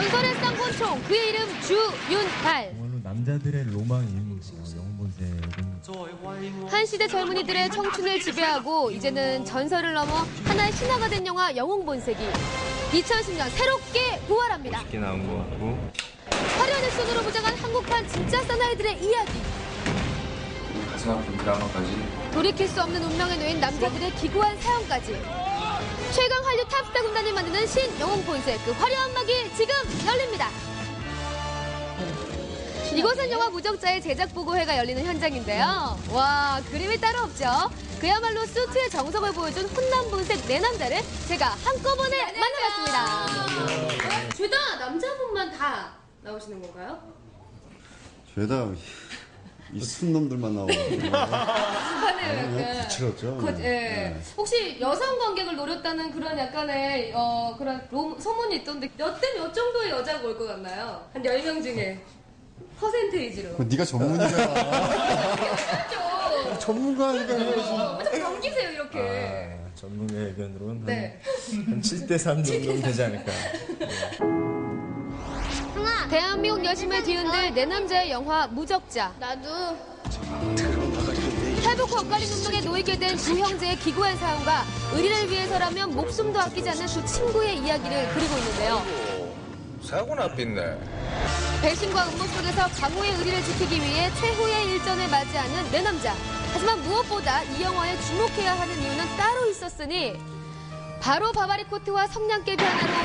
전설의 쌍권총 그의 이름. 정말로 남자들의 로망인 어, 영본색은 한 시대 젊은이들의 청춘을 지배하고 이제는 전설을 넘어 하나의 신화가 된 영화 영웅본색이 2010년 새롭게 부활합니다. 쉽게 나온 것 같고 화려한 액션으로 무장한 한국판 진짜 사나이들의 이야기. 가슴 아픈 드라마까지 돌이킬 수 없는 운명에 놓인 남자들의 기구한 사연까지. 최강 한류 탑스타 군단이 만드는 신 영웅 본색 그 화려한 막이 지금 열립니다. 이곳은 영화 무적자의 제작 보고회가 열리는 현장인데요. 와 그림이 따로 없죠. 그야말로 수트의 정석을 보여준 훈남 본색 네 남자를 제가 한꺼번에 만나봤습니다. 죄다 남자분만 다 나오시는 건가요? 죄다 이 순놈들만 나오고 하네요, 약간. 거칠었죠. 거- 예. 네. 혹시 여성 관객을 노렸다는 그런 약간의 어, 그런 로- 소문이 있던데 몇 대 몇 정도의 여자가 올 것 같나요? 한 10명 중에 퍼센테이지로. 네가 전문이잖아. 좀, 전문가니까 그러지. 넘기세요 이렇게. 아, 전문의 의견으로는 네. 한 7대 3 정도는 되지 않을까. 대한민국 여심을 뒤흔들 내 남자의 영화 무적자. 나도 탈북 헛갈린 운명에 놓이게 된 두 형제의 기구한 사연과 의리를 위해서라면 목숨도 아끼지 않는 두 친구의 이야기를 그리고 있는데요. 사고 나빛네 배신과 음모 속에서 강호의 의리를 지키기 위해 최후의 일전을 맞이하는 내 남자. 하지만 무엇보다 이 영화에 주목해야 하는 이유는 따로 있었으니 바로 바바리 코트와 성냥개 변화로 한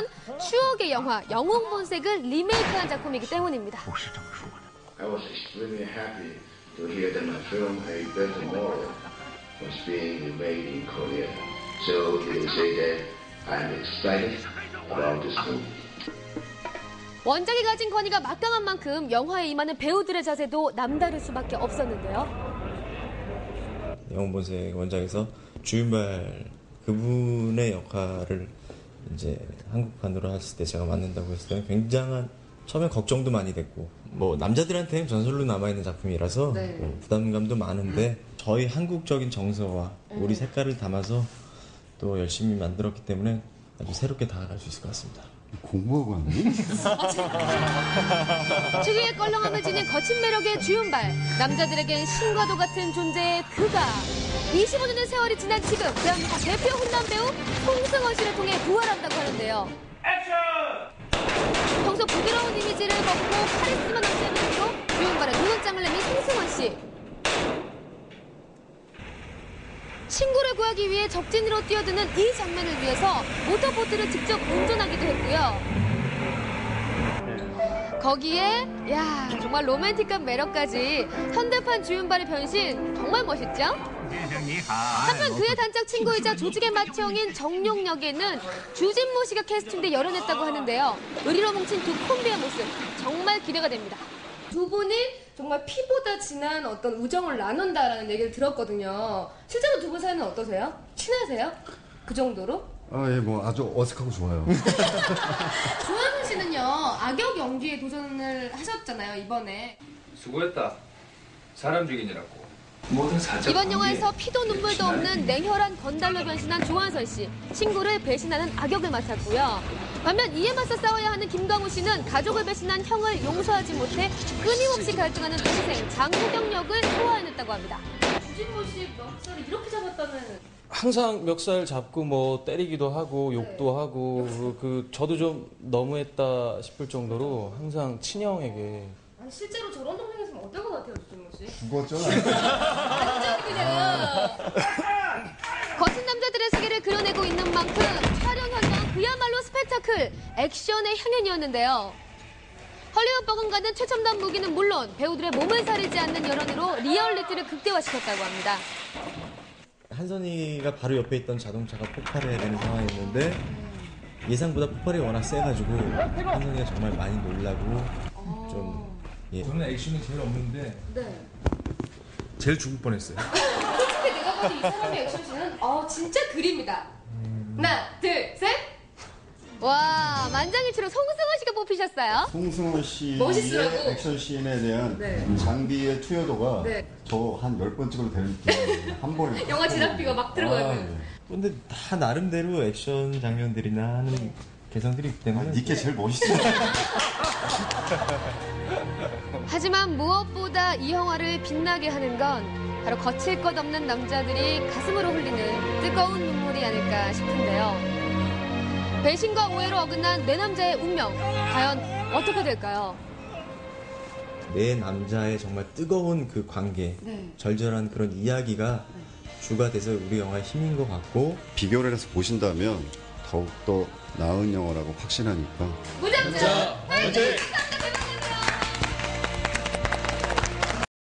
풍미했던 추억의 영화 영웅 본색을 리메이크한 작품이기 때문입니다. 원작이 가진 권위가 막강한 만큼 영화에 임하는 배우들의 자세도 남다를 수밖에 없었는데요. 영본색 원작에서 주윤발 그분의 역할을 이제 한국판으로 했을 때 제가 맡는다고 했을 때는 굉장한 처음에 걱정도 많이 됐고 뭐 남자들한테는 전설로 남아있는 작품이라서 네. 뭐 부담감도 많은데 저희 한국적인 정서와 우리 색깔을 담아서 또 열심히 만들었기 때문에 아주 새롭게 다가갈 수 있을 것 같습니다. 공부하고 왔니? 특유의 껄렁함을 지닌 거친 매력의 주윤발. 남자들에겐 신과도 같은 존재의 그가. 25년의 세월이 지난 지금 대한민국 대표 훈남 배우 홍승헌 씨를 통해 부활한다고 하는데요. 평소 부드러운 이미지를 걷고 카리스마 넘치는 눈으로 주윤발의 눈원장을 내민 홍승헌 씨. 구하기 위해 적진으로 뛰어드는 이 장면을 위해서 모터보트를 직접 운전하기도 했고요. 거기에 야 정말 로맨틱한 매력까지 현대판 주윤발의 변신 정말 멋있죠? 한편 그의 단짝 친구이자 조직의 맏형인 정용역에는 주진모 씨가 캐스팅돼 열연했다고 하는데요. 의리로 뭉친 두 콤비의 모습 정말 기대가 됩니다. 두 분이 정말 피보다 진한 어떤 우정을 나눈다라는 얘기를 들었거든요. 실제로 두 분 사이는 어떠세요? 친하세요? 그 정도로? 아, 예, 뭐 아주 어색하고 좋아요. 조현우 씨는요 악역 연기에 도전을 하셨잖아요 이번에. 수고했다 사람 죽이느라고 이번 영화에서 피도 눈물도 없는 냉혈한 건달로 변신한 조한선 씨, 친구를 배신하는 악역을 맡았고요. 반면 이에 맞서 싸워야 하는 김광우 씨는 가족을 배신한 형을 용서하지 못해 끊임없이 갈등하는 동생 장우경 역을 소화해냈다고 합니다. 주진모 씨 멱살을 이렇게 잡았다는 항상 멱살 잡고 뭐 때리기도 하고 욕도 하고 그, 그 저도 좀 너무했다 싶을 정도로 항상 친형에게 아니, 실제로 저런 동생이었으면 어떨 것 같아요, 주진모 씨? 죽었죠? 완전 그냥 거친 남자들의 세계를 그려내고 있는 만큼 촬영 현장 그야말로 스펙타클 액션의 향연이었는데요. 헐리우드 버금가는 최첨단 무기는 물론 배우들의 몸을 사리지 않는 열연으로 리얼리티를 극대화시켰다고 합니다. 한선이가 바로 옆에 있던 자동차가 폭발해야 되는 상황이었는데 예상보다 폭발이 워낙 세가지고 한선이가 정말 많이 놀라고 좀 예. 저는 액션이 제일 없는데 네. 제일 죽을 뻔했어요 솔직히 내가 본이 사람의 액션 씬은 어 진짜 그립니다. 하나, 둘, 셋. 와 만장일치로 송승헌 씨가 뽑히셨어요. 송승헌 씨의 멋있으라고. 액션 씬에 대한 네. 장비의 투여도가 네. 저 한 열 번 찍어도 되는 느낌이에요. 한 번에. 영화 지락비가 막 들어가는. 아, 예. 근데 다 나름대로 액션 장면들이나 하는 개성들이 있기 때문에 니께 제일 멋있어. 하지만 무엇보다 이 영화를 빛나게 하는 건 바로 거칠 것 없는 남자들이 가슴으로 흘리는 뜨거운 눈물이 아닐까 싶은데요. 배신과 오해로 어긋난 내 남자의 운명 과연 어떻게 될까요? 내 남자의 정말 뜨거운 그 관계, 절절한 그런 이야기가 주가 돼서 우리 영화의 힘인 것 같고 비교를 해서 보신다면 더욱더 나은 영화라고 확신하니까 무장자 화이팅!